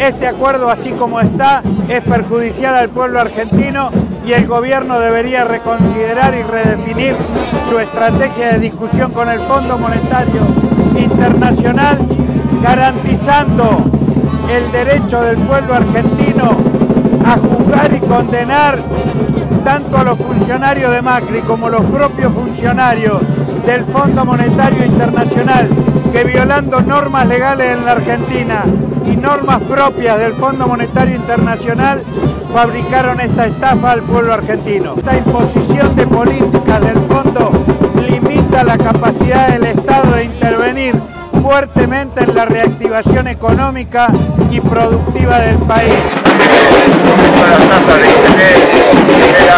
Este acuerdo, así como está, es perjudicial al pueblo argentino y el gobierno debería reconsiderar y redefinir su estrategia de discusión con el Fondo Monetario Internacional, garantizando el derecho del pueblo argentino a juzgar y condenar tanto a los funcionarios de Macri como los propios funcionarios del Fondo Monetario Internacional que violando normas legales en la Argentina y normas propias del Fondo Monetario Internacional fabricaron esta estafa al pueblo argentino. Esta imposición de políticas del fondo limita la capacidad del Estado de intervenir fuertemente en la reactivación económica y productiva del país. La tasa de interés, la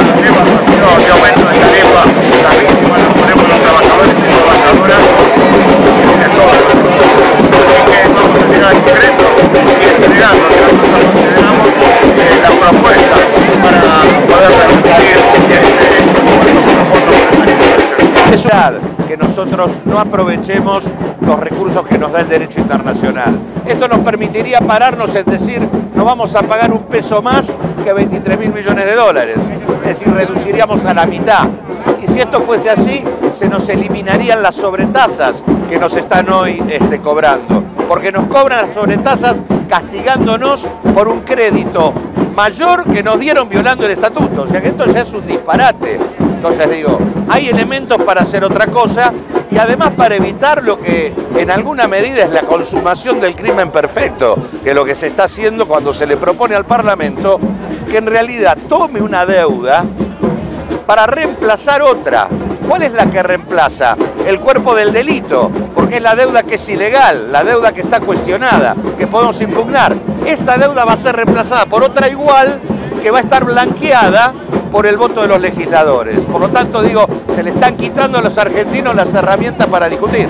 que nosotros no aprovechemos los recursos que nos da el derecho internacional. Esto nos permitiría pararnos en decir, no vamos a pagar un peso más que 23 mil millones de dólares. Es decir, reduciríamos a la mitad. Y si esto fuese así, se nos eliminarían las sobretasas que nos están hoy este, cobrando. Porque nos cobran las sobretasas castigándonos por un crédito mayor que nos dieron violando el estatuto. O sea que esto ya es un disparate. Entonces digo, hay elementos para hacer otra cosa y además para evitar lo que en alguna medida es la consumación del crimen perfecto, que es lo que se está haciendo cuando se le propone al Parlamento que en realidad tome una deuda para reemplazar otra. ¿Cuál es la que reemplaza? El cuerpo del delito, porque es la deuda que es ilegal, la deuda que está cuestionada, que podemos impugnar. Esta deuda va a ser reemplazada por otra igual que va a estar blanqueada por el voto de los legisladores. Por lo tanto, digo, se le están quitando a los argentinos las herramientas para discutir.